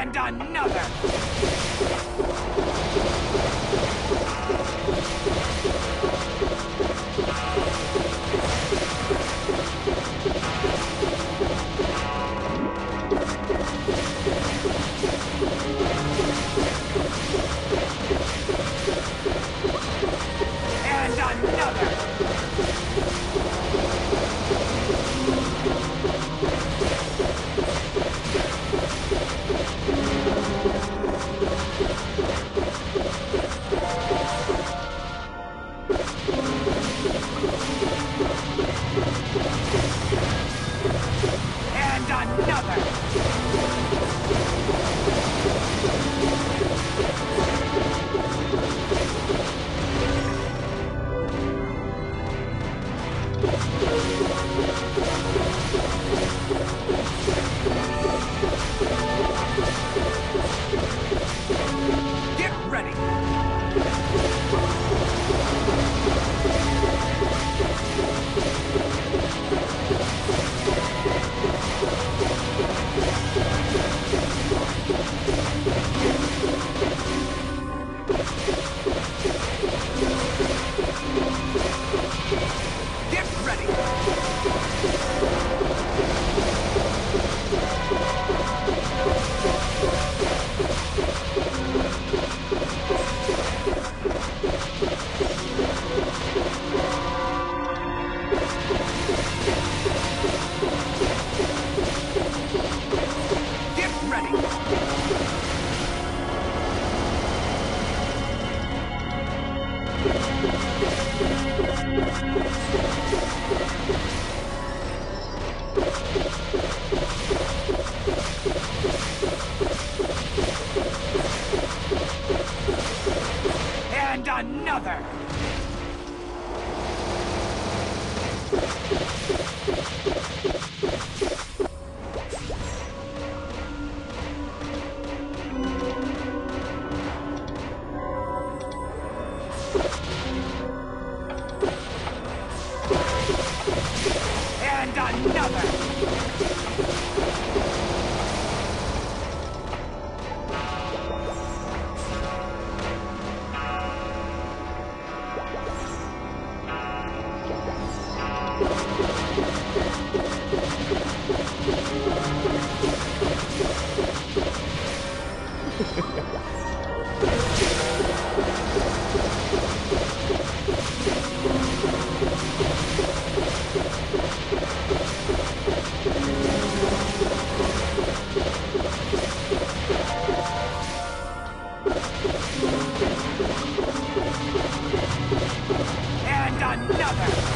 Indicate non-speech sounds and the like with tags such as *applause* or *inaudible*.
And another! And another! Get Get ready! Get ready! フフフフフ。Ha *laughs* ha. And another!